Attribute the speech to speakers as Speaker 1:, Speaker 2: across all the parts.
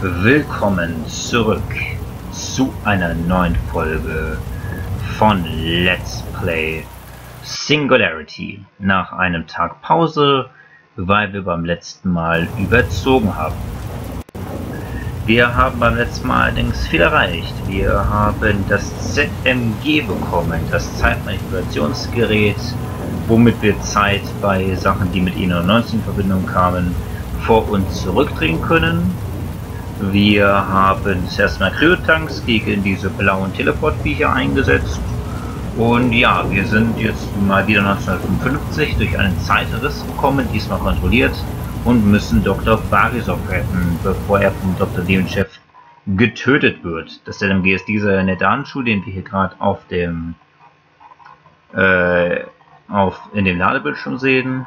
Speaker 1: Willkommen zurück zu einer neuen Folge von Let's Play Singularity. Nach einem Tag Pause, weil wir beim letzten Mal überzogen haben. Wir haben beim letzten Mal allerdings viel erreicht. Wir haben das ZMG bekommen, das Zeitmanipulationsgerät, womit wir Zeit bei Sachen, die mit E99 in Verbindung kamen, vor uns zurückdrehen können. Wir haben zuerst mal Kryotanks gegen diese blauen Teleportviecher eingesetzt. Und ja, wir sind jetzt mal wieder 1955 durch einen Zeitriss gekommen, diesmal kontrolliert, und müssen Dr. Barisov retten, bevor er vom Dr. Demenchev getötet wird. Das ZMG ist dieser nette Handschuh, den wir hier gerade auf dem äh, auf, in dem Ladebildschirm sehen.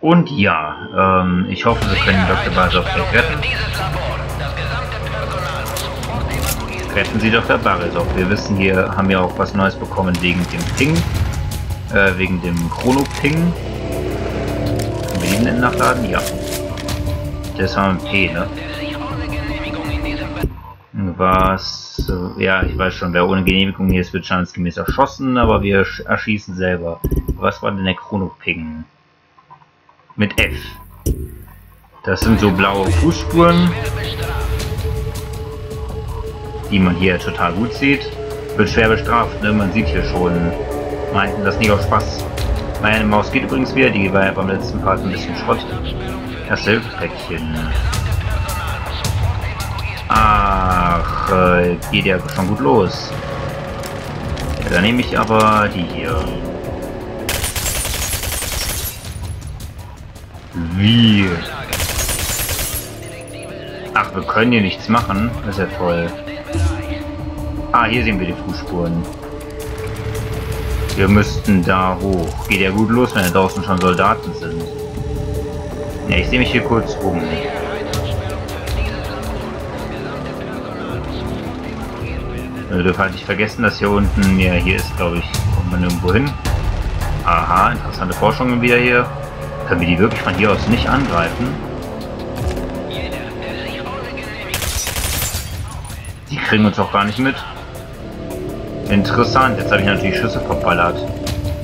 Speaker 1: Und ja, ähm, ich hoffe, wir können Dr. Barisov retten. Retten Sie Dr. Barisov. Wir wissen, hier haben wir auch was Neues bekommen wegen dem Ping. Äh, wegen dem Chrono-Ping. Können wir den denn nachladen? Ja. Das haben wir P, ne? Was, äh, ja, ich weiß schon, wer ohne Genehmigung hier ist, wird standesgemäß erschossen, aber wir erschießen selber. Was war denn der Chrono-Ping? Mit F. Das sind so blaue Fußspuren, die man hier total gut sieht. Wird schwer bestraft, ne? man sieht hier schon. Meinten das nicht auf Spaß. Meine Maus geht übrigens wieder, die war ja beim letzten Part ein bisschen Schrott. Das Hilfspäckchen. Ach, äh, geht ja schon gut los. Ja, dann nehme ich aber die hier. Wie? Ach, wir können hier nichts machen. Das ist ja toll. Ah, hier sehen wir die Fußspuren. Wir müssten da hoch. Geht ja gut los, wenn da draußen schon Soldaten sind. Ja, ich sehe mich hier kurz um. Wir dürfen halt nicht vergessen, dass hier unten, ja, hier ist, glaube ich, kommt man irgendwo hin. Aha, interessante Forschungen wieder hier. Können wir die wirklich von hier aus nicht angreifen? Die kriegen uns auch gar nicht mit. Interessant, jetzt habe ich natürlich Schüsse verballert.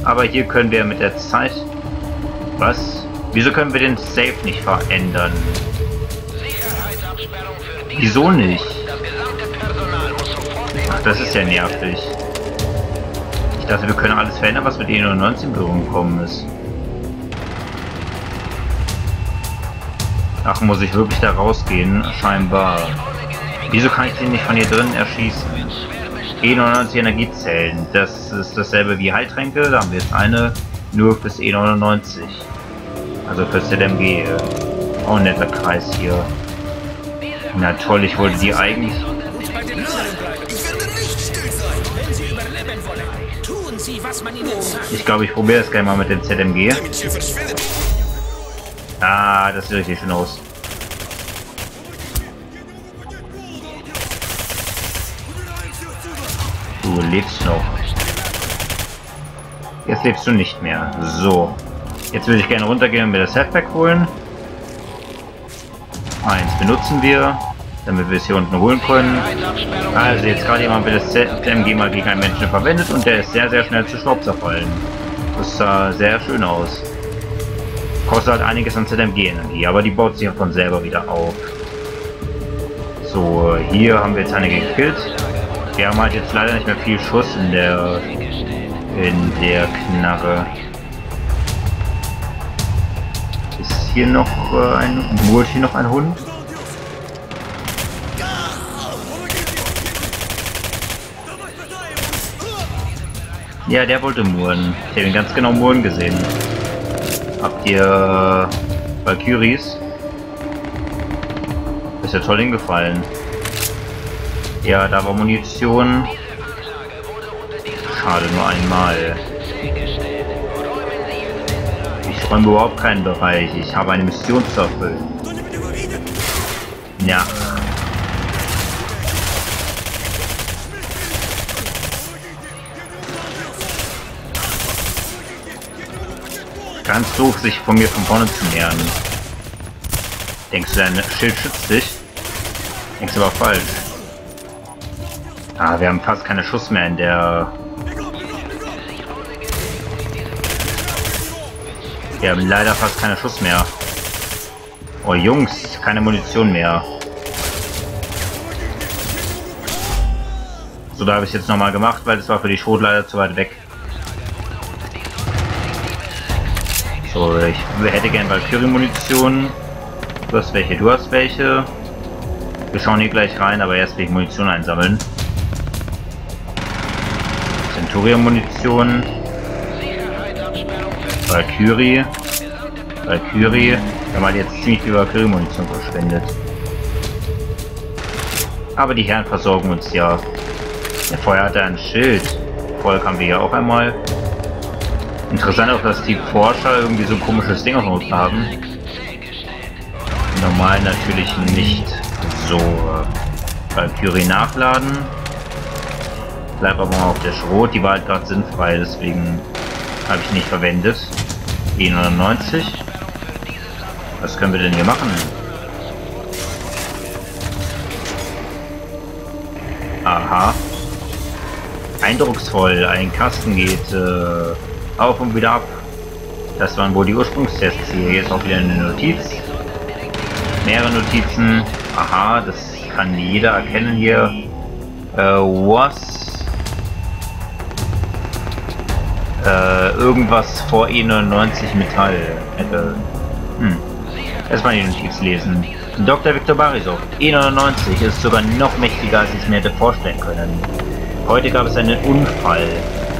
Speaker 1: Aber hier können wir mit der Zeit... Was? Wieso können wir den Safe nicht verändern? Wieso nicht? Ach, das ist ja nervig. Ich dachte, wir können alles verändern, was mit E99 in Berührung gekommen ist. Ach, muss ich wirklich da rausgehen? Scheinbar. Wieso kann ich den nicht von hier drin erschießen? E99 Energiezellen. Das ist dasselbe wie Heiltränke. Da haben wir jetzt eine nur fürs E99. Also fürs ZMG. Auch ein netter Kreis hier. Na toll, ich wollte die eigentlich... Ich glaube, ich probiere es gleich mal mit dem ZMG. Ah, das sieht richtig schön aus. Du lebst noch. Jetzt lebst du nicht mehr. So. Jetzt würde ich gerne runtergehen und mir das Headback holen. Eins benutzen wir, damit wir es hier unten holen können. Also jetzt gerade jemand wird das ZMG mal gegen einen Menschen verwendet und der ist sehr, sehr schnell zu Staub zerfallen. Das sah sehr schön aus. Kostet halt einiges an ZMG-Energie, aber die baut sich ja von selber wieder auf. So, hier haben wir jetzt einige gekillt. Wir haben halt jetzt leider nicht mehr viel Schuss in der in der Knarre. Ist hier noch äh, ein Murt hier noch ein Hund? Ja, der wollte Muren. Ich habe ihn ganz genau Muren gesehen. Habt ihr äh, Valkyries? Ist ja toll hingefallen. Ja, da war Munition. Schade, nur einmal. Ich räume überhaupt keinen Bereich. Ich habe eine Mission zu erfüllen. Ja. Ganz doof, sich von mir von vorne zu nähern. Denkst du, dein Schild schützt dich? Nichts aber falsch. Ah, wir haben fast keine Schuss mehr in der... Wir haben leider fast keine Schuss mehr. Oh Jungs, keine Munition mehr. So, da habe ich jetzt nochmal gemacht, weil das war für die Schrot leider zu weit weg. So, ich hätte gern Valkyrie-Munition. Du hast welche, du hast welche. Wir schauen hier gleich rein, aber erst ich Munition einsammeln. Centurion-Munition. Valkyrie. Valkyrie. Haben halt jetzt ziemlich viel Valkyrie-Munition verschwendet. Aber die Herren versorgen uns ja. Der Feuer hat ein Schild. Volk haben wir ja auch einmal. Interessant auch, dass die Forscher irgendwie so ein komisches Ding auf uns haben. Normal natürlich nicht so äh, Valkyrie nachladen. Bleib aber mal auf der Schrot. Die war halt gerade sinnfrei, deswegen habe ich nicht verwendet. E99. Was können wir denn hier machen? Aha. Eindrucksvoll. Ein Kasten geht äh, auf und wieder ab. Das waren wohl die Ursprungstests hier. Jetzt auch wieder eine Notiz. Mehrere Notizen. Aha, das kann jeder erkennen hier. Äh, was? Äh, irgendwas vor E99 Metall. Hätte. Hm. Erstmal die Notiz lesen. Dr. Viktor Barisov, E99 ist sogar noch mächtiger, als ich es mir hätte vorstellen können. Heute gab es einen Unfall.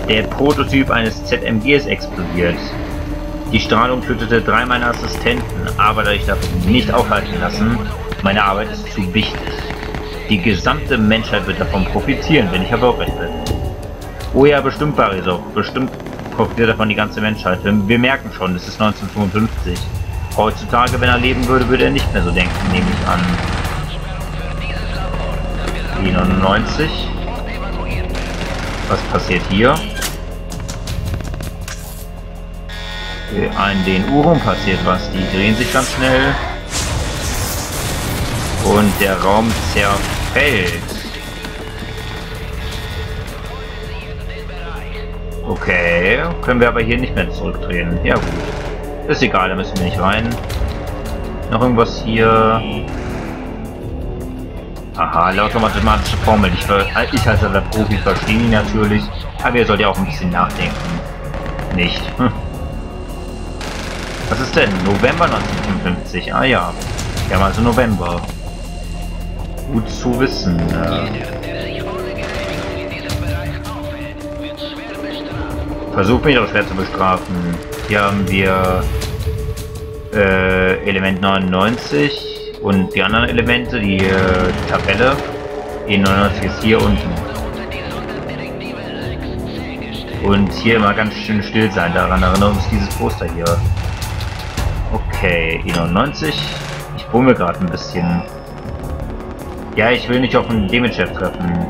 Speaker 1: Der Prototyp eines ZMGs explodiert. Die Strahlung tötete drei meiner Assistenten, aber da ich davon nicht aufhalten lassen, meine Arbeit ist zu wichtig. Die gesamte Menschheit wird davon profitieren, wenn ich erfolgreich bin. Oh ja, bestimmt, Barisov. Bestimmt profitiert davon die ganze Menschheit. Wir merken schon, es ist 1955. Heutzutage, wenn er leben würde, würde er nicht mehr so denken, nehme ich an. 99. Was passiert hier? An den Uhren passiert was. Die drehen sich ganz schnell. Und der Raum zerfällt. Okay, können wir aber hier nicht mehr zurückdrehen. Ja gut. Ist egal, da müssen wir nicht rein. Noch irgendwas hier. Aha, lauter mathematische Formel. Ich, ich als der Profi verstehe ihn natürlich, aber ihr sollt ja auch ein bisschen nachdenken. Nicht. Hm. Was ist denn? November 1955? Ah ja. Ja, also November. Gut zu wissen. Äh. Versuch mich auch schwer zu bestrafen. Hier haben wir äh, Element 99 und die anderen Elemente, die äh, Tabelle, E99 ist hier unten. Und hier immer ganz schön still sein, daran erinnert uns dieses Poster hier. Okay, E99. Ich bummel gerade ein bisschen. Ja, ich will nicht auf den Demenchef treffen.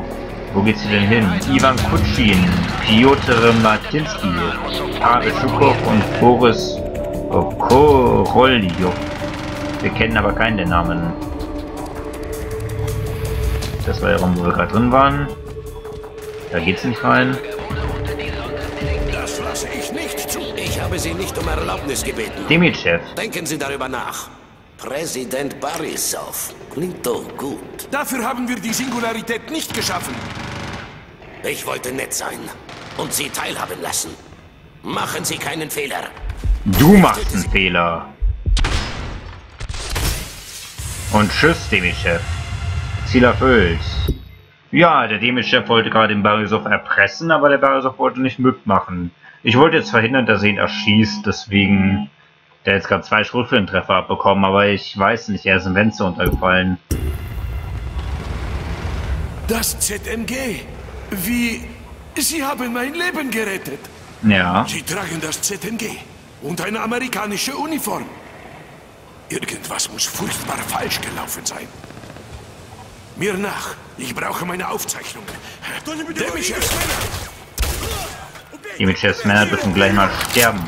Speaker 1: Wo geht's hier denn hin? Ivan Kutschin, Piotr Martinski, Pavel Schukow und Boris Korolyuk. Wir kennen aber keinen der Namen. Das war der Raum, wo wir gerade drin waren. Da geht's nicht rein.
Speaker 2: Das lasse ich nicht zu. Ich habe Sie nicht um Erlaubnis gebeten.
Speaker 1: Demitschew.
Speaker 2: Denken Sie darüber nach. Präsident Barisov. Klingt doch gut.
Speaker 3: Dafür haben wir die Singularität nicht geschaffen.
Speaker 2: Ich wollte nett sein und Sie teilhaben lassen. Machen Sie keinen Fehler.
Speaker 1: Du machst einen Fehler. Und tschüss, Demichef. Ziel erfüllt. Ja, der Demichef wollte gerade den Barisov erpressen, aber der Barisov wollte nicht mitmachen. Ich wollte jetzt verhindern, dass er ihn erschießt, deswegen... Der hat jetzt gerade zwei Schrotflintentreffer abbekommen, aber ich weiß nicht, er ist im Fenster untergefallen.
Speaker 3: Das ZMG. Wie... Sie haben mein Leben gerettet.
Speaker 1: Ja.
Speaker 3: Sie tragen das ZMG und eine amerikanische Uniform. Irgendwas muss furchtbar falsch gelaufen sein. Mir nach. Ich brauche meine Aufzeichnungen. Demichevs Männer!
Speaker 1: Demichevs Männer dürfen gleich mal sterben.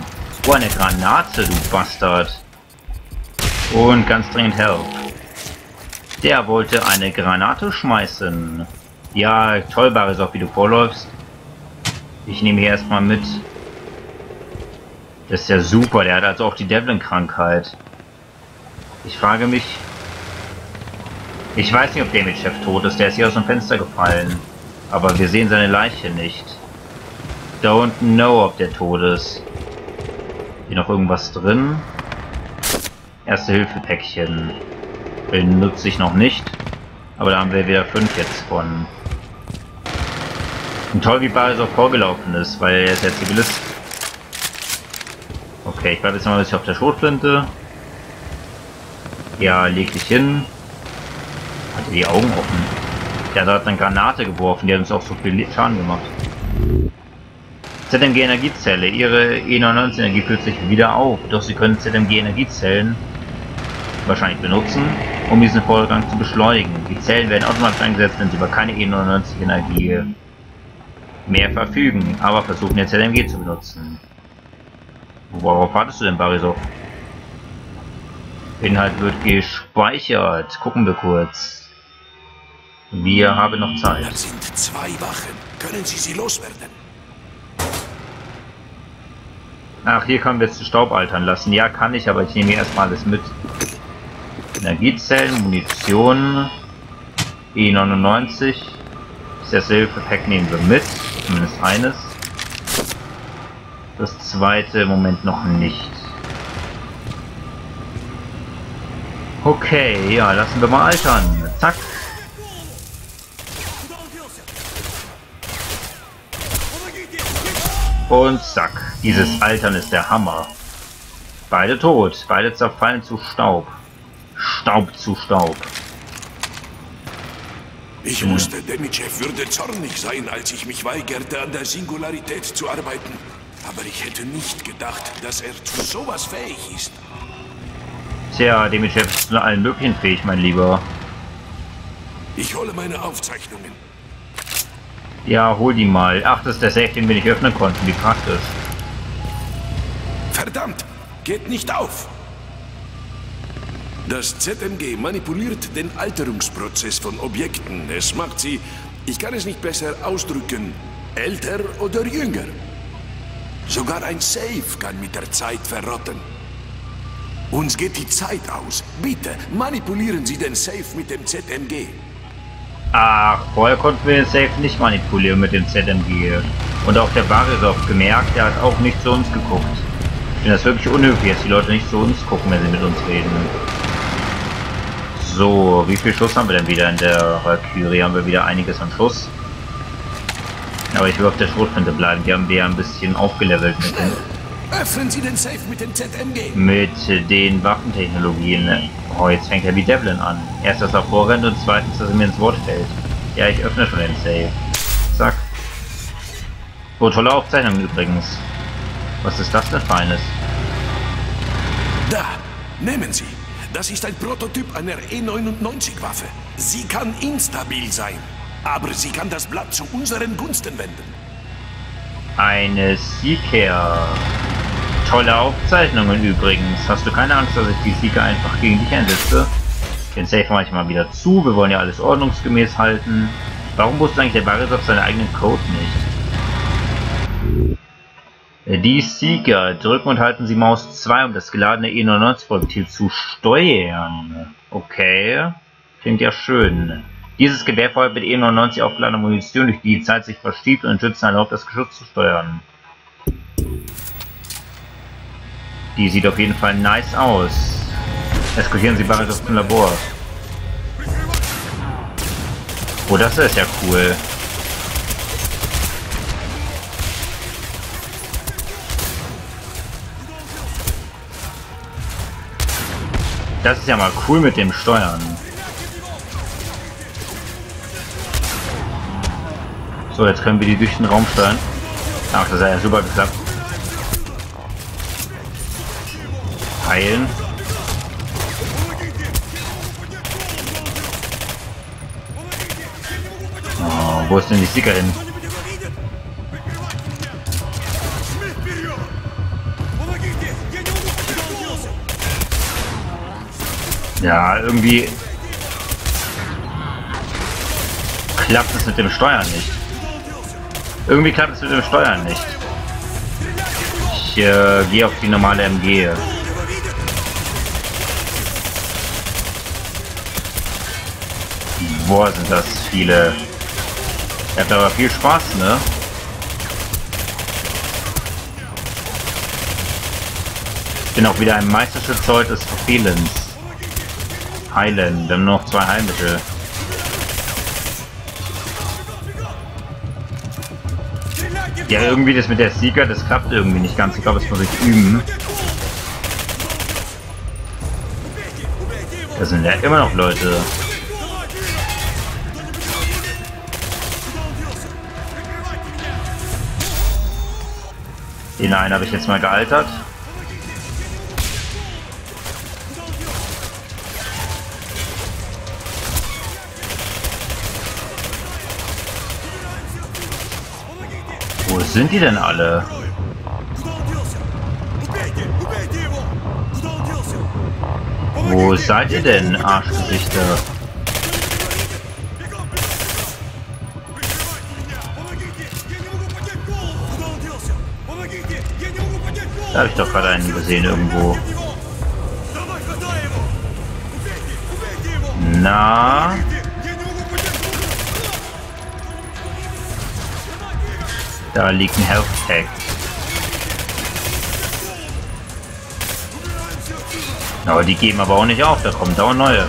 Speaker 1: Oh, eine Granate, du Bastard. Und ganz dringend Help. Der wollte eine Granate schmeißen. Ja, toll, Barisov, wie du vorläufst. Ich nehme hier erstmal mit. Das ist ja super, der hat also auch die Devlin-Krankheit. Ich frage mich... Ich weiß nicht, ob der Chef tot ist, der ist hier aus dem Fenster gefallen. Aber wir sehen seine Leiche nicht. Don't know, ob der tot ist. Hier noch irgendwas drin? Erste-Hilfe-Päckchen. Benutze ich noch nicht. Aber da haben wir wieder fünf jetzt von. Und toll, wie Barisov vorgelaufen ist, weil er ist ja Zivilist. Okay, ich bleibe jetzt mal ein bisschen auf der Schrotflinte. Ja, leg dich hin. Hatte die Augen offen. Der hat eine Granate geworfen, die hat uns auch so viel Schaden gemacht. ZMG Energiezelle. Ihre E99 Energie füllt sich wieder auf, doch Sie können ZMG Energiezellen wahrscheinlich benutzen, um diesen Vorgang zu beschleunigen. Die Zellen werden automatisch eingesetzt, wenn sie über keine E99 Energie mehr verfügen, aber versuchen jetzt ZMG zu benutzen. Worauf wartest du denn, Barisov? Inhalt wird gespeichert. Gucken wir kurz. Wir haben noch Zeit.
Speaker 3: Da sind zwei Wachen. Können Sie sie loswerden?
Speaker 1: Ach, hier können wir jetzt Staub altern lassen. Ja, kann ich, aber ich nehme erstmal alles mit. Energiezellen, Munition, E99. Das Hilfe-Pack nehmen wir mit, zumindest eines. Das zweite im Moment noch nicht. Okay, ja, lassen wir mal altern. Zack. Und zack. Dieses Altern ist der Hammer. Beide tot. Beide zerfallen zu Staub. Staub zu Staub.
Speaker 3: Ich wusste, Demichev würde zornig sein, als ich mich weigerte, an der Singularität zu arbeiten. Aber ich hätte nicht gedacht, dass er zu sowas fähig ist.
Speaker 1: Tja, Demichev ist zu allen möglichen fähig, mein Lieber.
Speaker 3: Ich hole meine Aufzeichnungen.
Speaker 1: Ja, hol die mal. Ach, das ist der Safe, den wir nicht öffnen konnten. Wie praktisch.
Speaker 3: Verdammt! Geht nicht auf! Das ZMG manipuliert den Alterungsprozess von Objekten. Es macht sie, ich kann es nicht besser ausdrücken, älter oder jünger. Sogar ein Safe kann mit der Zeit verrotten. Uns geht die Zeit aus. Bitte, manipulieren Sie den Safe mit dem ZMG.
Speaker 1: Ach, vorher konnten wir den Safe nicht manipulieren mit dem ZMG. Und auch der Barisov gemerkt, der hat auch nicht zu uns geguckt. Ich finde das wirklich unhöflich, dass die Leute nicht zu uns gucken, wenn sie mit uns reden. So, wie viel Schuss haben wir denn wieder in der Valkyrie? Haben wir wieder einiges an Schuss. Aber ich will auf der Schrotflinte bleiben. Die haben wir ja ein bisschen aufgelevelt mit den,
Speaker 3: Öffnen Sie den Safe mit dem ZMG.
Speaker 1: mit den Waffentechnologien. Oh, jetzt fängt er wie Devlin an. Erst, dass er vorrennt und zweitens, dass er mir ins Wort fällt. Ja, ich öffne schon den Safe. Zack. Oh, tolle Aufzeichnung übrigens. Was ist das denn Feines?
Speaker 3: Da, nehmen Sie. Das ist ein Prototyp einer E99-Waffe. Sie kann instabil sein, aber sie kann das Blatt zu unseren Gunsten wenden.
Speaker 1: Eine Seeker. Tolle Aufzeichnungen übrigens. Hast du keine Angst, dass ich die Seeker einfach gegen dich einsetze? Den Safe mache ich mal wieder zu. Wir wollen ja alles ordnungsgemäß halten. Warum wusste eigentlich der Barisov seinen eigenen Code nicht? Die Seeker. Drücken und halten Sie Maus 2, um das geladene E99-Projektil zu steuern. Okay. Klingt ja schön. Dieses Gewehr feuert mit E99 aufgeladener Munition, durch die die Zeit sich verschiebt und Schützen erlaubt, das Geschoss zu steuern. Die sieht auf jeden Fall nice aus. Eskortieren Sie Barisov zum Labor. Oh, das ist ja cool. Das ist ja mal cool mit dem Steuern. So, jetzt können wir die durch den Raum steuern. Ach, das hat ja super geklappt. Heilen. Oh, wo ist denn die Sticker hin? Ja, irgendwie klappt es mit dem Steuern nicht. Irgendwie klappt es mit dem Steuern nicht. Ich äh, gehe auf die normale MG. Boah, sind das viele. Ihr habt aber viel Spaß, ne? Ich bin auch wieder ein Meisterschutz des Verfehlens. Heilen, wir haben noch zwei Heilmittel. Ja, irgendwie das mit der Sieger, das klappt irgendwie nicht ganz. Ich glaube, das muss ich üben. Da sind ja immer noch Leute. Den einen habe ich jetzt mal gealtert. Sind die denn alle? Wo seid ihr denn, Arschgesichter? Da habe ich doch gerade einen gesehen irgendwo. Na? Da liegt ein Health Pack. Aber die geben aber auch nicht auf, da kommen dauernd neue.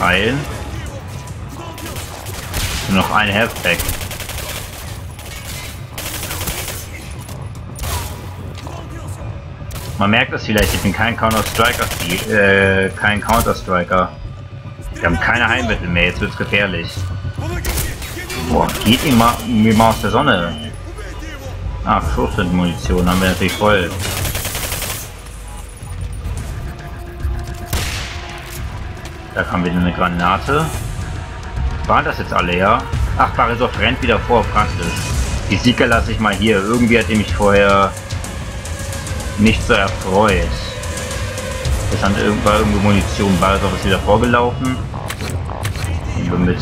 Speaker 1: Heilen. Nur noch ein Health Pack. Man merkt es vielleicht, ich bin kein Counter-Striker, äh, kein Counter-Striker. Wir haben keine Heilmittel mehr, jetzt wird's gefährlich. Boah, geht ihm mal, mal aus der Sonne. Ach, Munition haben wir natürlich voll. Da kam wieder eine Granate. Waren das jetzt alle, ja? Ach, Barisov rennt wieder vor, praktisch. Die Sieger lasse ich mal hier. Irgendwie hat er mich vorher nicht so erfreut. Es hat war irgendwo Munition, Balsov ist wieder vorgelaufen. Und mit.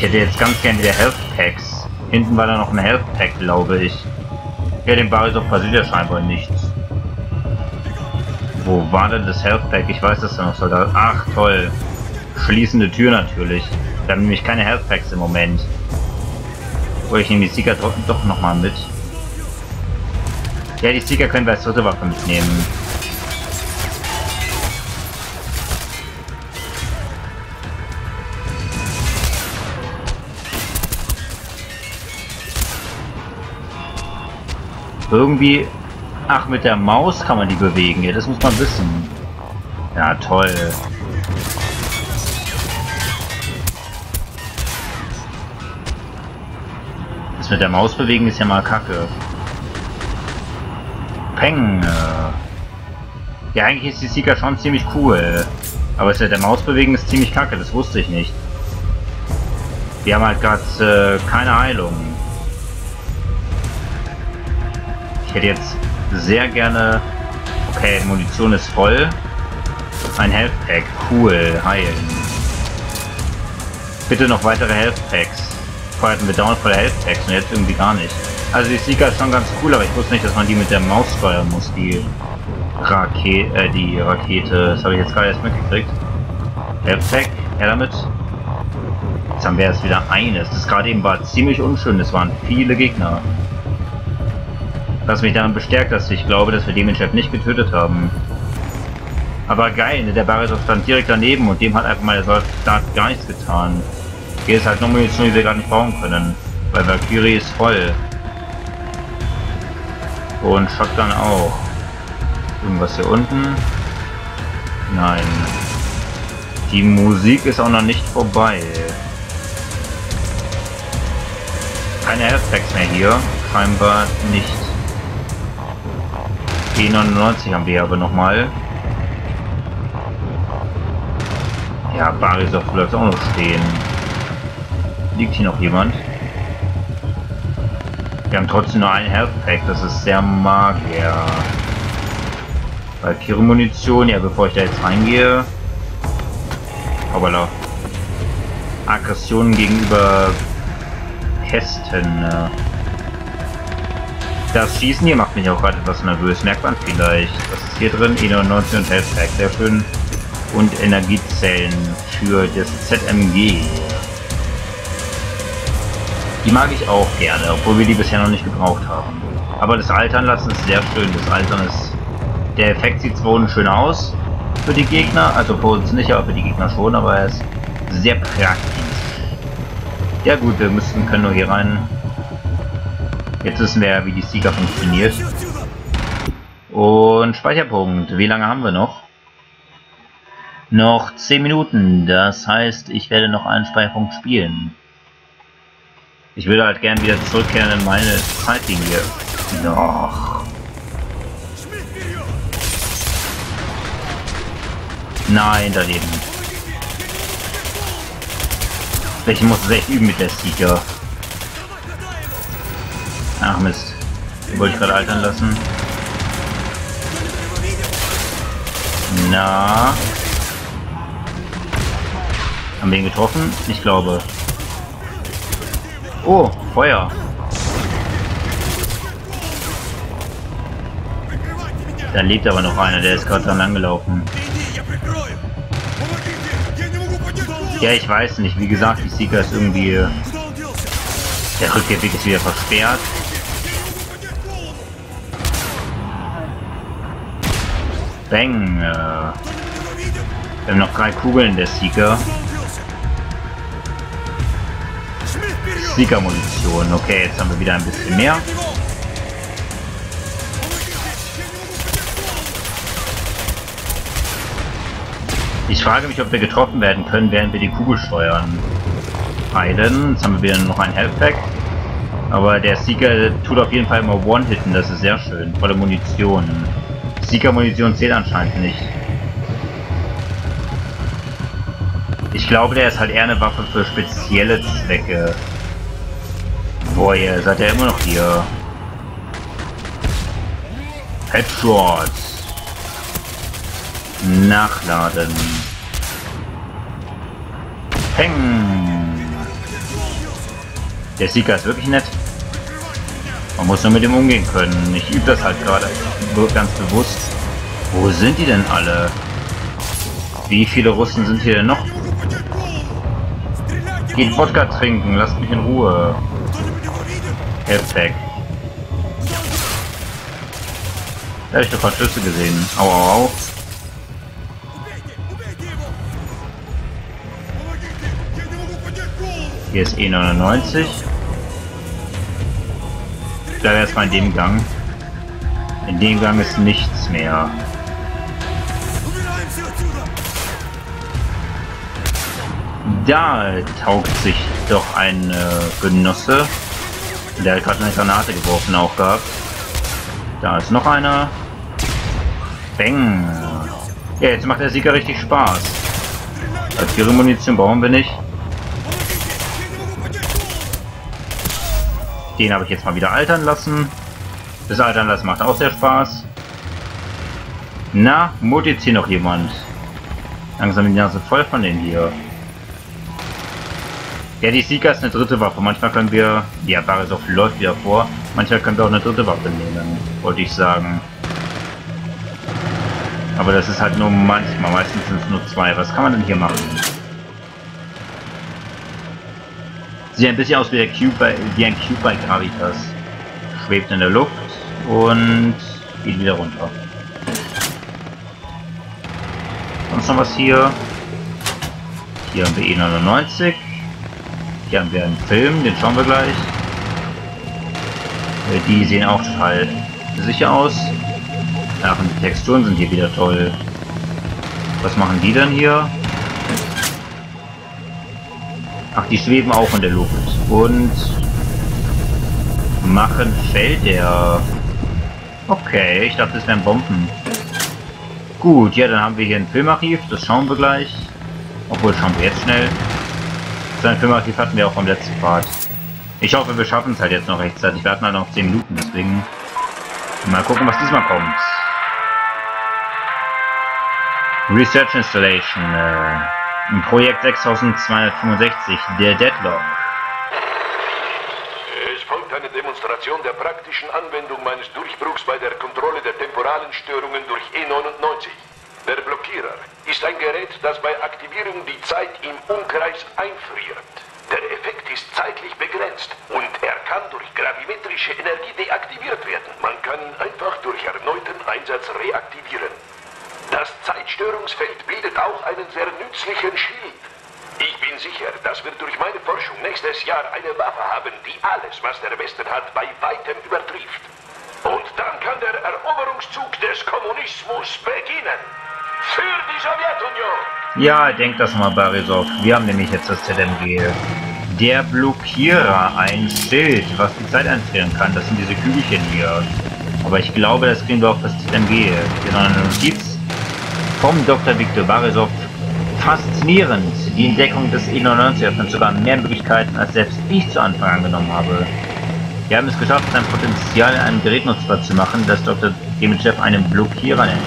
Speaker 1: Ich hätte jetzt ganz gern wieder Health Packs. Hinten war da noch ein Health Pack, glaube ich. Ja, den Barisov passiert ja scheinbar nichts. Wo war denn das Health Pack? Ich weiß das ja noch Soldat. Ach toll. Schließende Tür natürlich. Da haben nämlich keine Health Packs im Moment. Oder ich nehme die Sieger doch, doch nochmal mit. Ja, die Sticker können wir als dritte Waffe mitnehmen. Irgendwie... Ach, mit der Maus kann man die bewegen. Ja, das muss man wissen. Ja, toll. Das mit der Maus bewegen ist ja mal kacke. Peng. Ja, eigentlich ist die Sieger schon ziemlich cool. Aber der Mausbewegen ist ziemlich kacke, das wusste ich nicht. Wir haben halt gerade äh, keine Heilung. Ich hätte jetzt sehr gerne... Okay, Munition ist voll. Ein Health Pack, cool, heilen. Bitte noch weitere Health Packs. Vorher hatten wir dauernd volle Health Packs und jetzt irgendwie gar nicht. Also die Sieger ist schon ganz cool, aber ich wusste nicht, dass man die mit der Maus steuern muss, die Rakete, äh, die Rakete. Das habe ich jetzt gerade erst mitgekriegt. Perfekt, her damit. Jetzt haben wir erst wieder eines. Das gerade eben war ziemlich unschön, es waren viele Gegner. Was mich daran bestärkt, dass ich glaube, dass wir den Chef nicht getötet haben. Aber geil, ne? der Barisov stand direkt daneben und dem hat einfach mal der Soldat gar nichts getan. Hier ist halt nur Munition, die wir gar nicht brauchen können. Weil Valkyrie ist voll. Und Shotgun auch. Irgendwas hier unten? Nein. Die Musik ist auch noch nicht vorbei. Keine Healthpacks mehr hier. Scheinbar nicht. P99 haben wir aber nochmal. Ja, Barisov bleibt auch noch stehen. Liegt hier noch jemand? Wir haben trotzdem nur ein Health Pack, das ist sehr magier. Valkyrie Munition, ja bevor ich da jetzt reingehe. Hoppala. Aggressionen gegenüber Kästen. Äh. Das Schießen hier macht mich auch gerade etwas nervös. Merkt man vielleicht. Was ist hier drin? E99 und Health Pack. Sehr schön. Und Energiezellen für das ZMG. Die mag ich auch gerne, obwohl wir die bisher noch nicht gebraucht haben. Aber das Altern lassen ist sehr schön. Das Altern ist... Der Effekt sieht zwar schön aus für die Gegner, also für uns nicht, aber für die Gegner schon, aber er ist sehr praktisch. Ja gut, wir müssen, können nur hier rein. Jetzt wissen wir wie die Sieger funktioniert. Und Speicherpunkt. Wie lange haben wir noch? Noch 10 Minuten. Das heißt, ich werde noch einen Speicherpunkt spielen. Ich würde halt gern wieder zurückkehren in meine Zeitlinie. Noch. Nein, daneben. Ich muss es echt üben mit der Seeker. Ach Mist. Den wollte ich gerade altern lassen. Na. Haben wir ihn getroffen? Ich glaube. Oh, Feuer. Da lebt aber noch einer, der ist gerade dran angelaufen. Ja, ich weiß nicht. Wie gesagt, die Seeker ist irgendwie... Der Rückweg ist wieder versperrt. Bang. Äh, wir haben noch drei Kugeln, der Seeker. Seeker-Munition. Okay, jetzt haben wir wieder ein bisschen mehr. Ich frage mich, ob wir getroffen werden können, während wir die Kugel steuern. Heilen. Jetzt haben wir wieder noch ein Health-Pack. Aber der Seeker tut auf jeden Fall immer One-Hitten, das ist sehr schön. Volle Munition. Seeker-Munition zählt anscheinend nicht. Ich glaube, der ist halt eher eine Waffe für spezielle Zwecke. Boah, ihr seid ja immer noch hier. Headshots. Nachladen. Peng. Der Sieger ist wirklich nett. Man muss nur mit dem umgehen können. Ich übe das halt gerade ganz bewusst. Wo sind die denn alle? Wie viele Russen sind hier denn noch? Geht Wodka trinken, lasst mich in Ruhe. Health Da habe ich doch Verschlüsse gesehen. Au, au, au. Hier ist E99. Ich bleibe erstmal in dem Gang. In dem Gang ist nichts mehr. Da taugt sich doch ein Genosse. Der hat gerade eine Granate geworfen auch gehabt. Da ist noch einer. Bang. Ja, jetzt macht der Sieger richtig Spaß. Als ihre Munition brauchen wir nicht. Den habe ich jetzt mal wieder altern lassen. Das Altern lassen macht auch sehr Spaß. Na, Mut jetzt hier noch jemand? Langsam die Nase voll von denen hier. Ja, die Sieger ist eine dritte Waffe. Manchmal können wir... Ja, Barisov läuft wieder vor. Manchmal können wir auch eine dritte Waffe nehmen, wollte ich sagen. Aber das ist halt nur manchmal. Meistens sind es nur zwei. Was kann man denn hier machen? Sieht ein bisschen aus wie, der Cube wie ein Cube bei Gravitas. Schwebt in der Luft und geht wieder runter. Sonst noch was hier? Hier haben wir E99. Hier haben wir einen Film, den schauen wir gleich. Äh, die sehen auch total sicher aus. Ach, und die Texturen sind hier wieder toll. Was machen die dann hier? Ach, die schweben auch in der Luft. Und machen Felder. Okay, ich dachte, es wären Bomben. Gut, ja, dann haben wir hier ein Filmarchiv. Das schauen wir gleich. Obwohl, schauen wir jetzt schnell. Sein Filmarchiv hatten wir auch vom letzten Part. Ich hoffe, wir schaffen es halt jetzt noch rechtzeitig. Wir hatten halt noch 10 Minuten, deswegen mal gucken, was diesmal kommt. Research Installation. Äh Projekt 6265, der Deadlock.
Speaker 3: Demonstration der praktischen Anwendung meines Durchbruchs bei der Kontrolle der temporalen Störungen durch E99. Der Blockierer ist ein Gerät, das bei Aktivierung die Zeit im Umkreis einfriert. Der Effekt ist zeitlich begrenzt und er kann durch gravimetrische Energie deaktiviert werden. Man kann ihn einfach durch erneuten Einsatz reaktivieren. Das Zeitstörungsfeld bildet auch einen sehr nützlichen Schild. Ich bin sicher, dass wir durch meine Forschung nächstes Jahr eine Waffe haben, die alles, was der Westen hat, bei weitem übertrifft. Und dann kann der Eroberungszug des Kommunismus beginnen. Für die Sowjetunion!
Speaker 1: Ja, denk das mal, Barisov. Wir haben nämlich jetzt das ZMG. Der Blockierer, ein Schild, was die Zeit einfrieren kann. Das sind diese Kügelchen hier. Aber ich glaube, das kriegen wir auf das ZMG. Noch eine Notiz vom Dr. Viktor Barisov faszinierend. Die Entdeckung des E99 öffnet sogar mehr Möglichkeiten, als selbst ich zu Anfang angenommen habe. Wir haben es geschafft, sein Potenzial in einem Gerät nutzbar zu machen, das Dr. Dimitrov einen Blockierer nennt.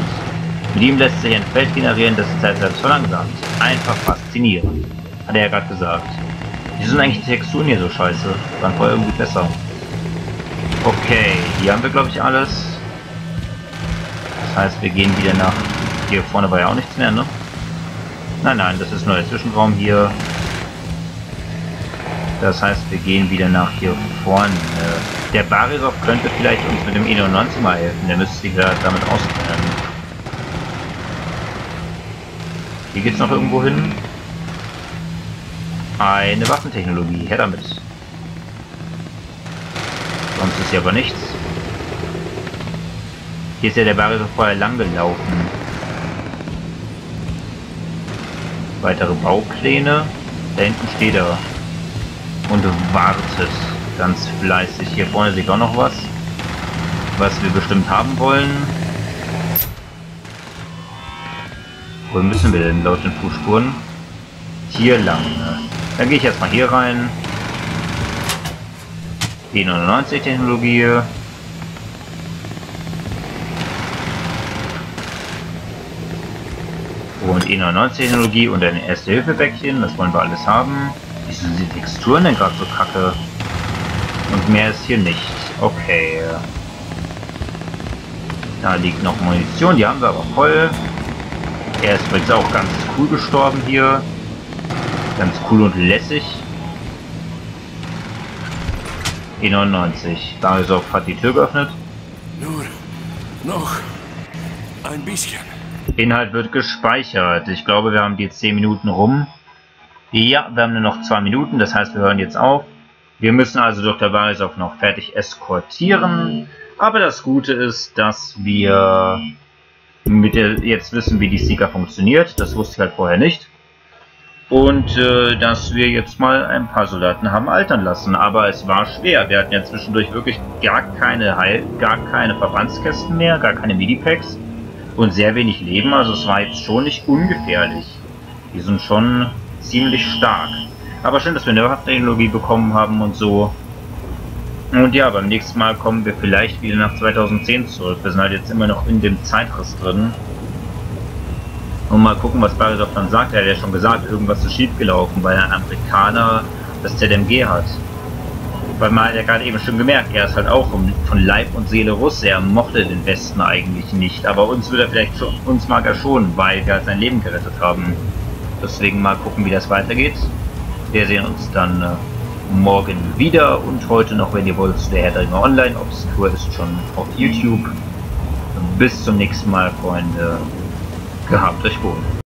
Speaker 1: Mit ihm lässt sich ein Feld generieren, das die Zeit selbst verlangsamt. Einfach faszinierend, hat er ja gerade gesagt. Wieso sind eigentlich die Texturen hier so scheiße? Waren vorher irgendwie besser. Okay, hier haben wir glaube ich alles. Das heißt, wir gehen wieder nach... Hier vorne war ja auch nichts mehr, ne? Nein, nein, das ist nur der Zwischenraum hier. Das heißt, wir gehen wieder nach hier vorne. Der Barisov könnte vielleicht uns mit dem E99 mal helfen. Der müsste sich ja damit auskennen. Hier geht's noch irgendwo hin. Eine Waffentechnologie. Her damit. Sonst ist hier aber nichts. Hier ist ja der Barisov vorher lang gelaufen. Weitere Baupläne. Da hinten steht er. Und wartet ganz fleißig. Hier vorne ich auch noch was. Was wir bestimmt haben wollen. Wo müssen wir denn laut den Fußspuren? Hier lang. Ne? Dann gehe ich erstmal hier rein. E99 Technologie. Und E99-Technologie und ein Erste-Hilfe-Bäckchen. Das wollen wir alles haben. Wieso sind die Texturen denn gerade so kacke? Und mehr ist hier nicht. Okay. Da liegt noch Munition, die haben wir aber voll. Er ist übrigens auch ganz cool gestorben hier. Ganz cool und lässig. E99. Barisov hat die Tür geöffnet.
Speaker 3: Nur noch ein bisschen.
Speaker 1: Inhalt wird gespeichert. Ich glaube, wir haben die 10 Minuten rum. Ja, wir haben nur noch 2 Minuten, das heißt, wir hören jetzt auf. Wir müssen also Dr. Barisov noch fertig eskortieren. Aber das Gute ist, dass wir mit der, jetzt wissen, wie die Seeker funktioniert. Das wusste ich halt vorher nicht. Und äh, dass wir jetzt mal ein paar Soldaten haben altern lassen. Aber es war schwer. Wir hatten ja zwischendurch wirklich gar keine Heil gar keine Verbandskästen mehr, gar keine Medipacks und sehr wenig Leben, also es war jetzt schon nicht ungefährlich. Die sind schon ziemlich stark. Aber schön, dass wir eine Waffentechnologie bekommen haben und so. Und ja, beim nächsten Mal kommen wir vielleicht wieder nach 2010 zurück. Wir sind halt jetzt immer noch in dem Zeitriss drin. Und mal gucken, was Barisov dann sagt. Er hat ja schon gesagt, irgendwas ist schiefgelaufen, weil ein Amerikaner das ZMG hat. Weil man hat ja gerade eben schon gemerkt, er ist halt auch von Leib und Seele Russe. Er mochte den Westen eigentlich nicht. Aber uns würde er vielleicht schon, uns mag er schon, weil wir halt sein Leben gerettet haben. Deswegen mal gucken, wie das weitergeht. Wir sehen uns dann äh, morgen wieder und heute noch, wenn ihr wollt, der Herr der Ringe Online. Obscure ist schon auf YouTube. Bis zum nächsten Mal, Freunde. Gehabt euch wohl.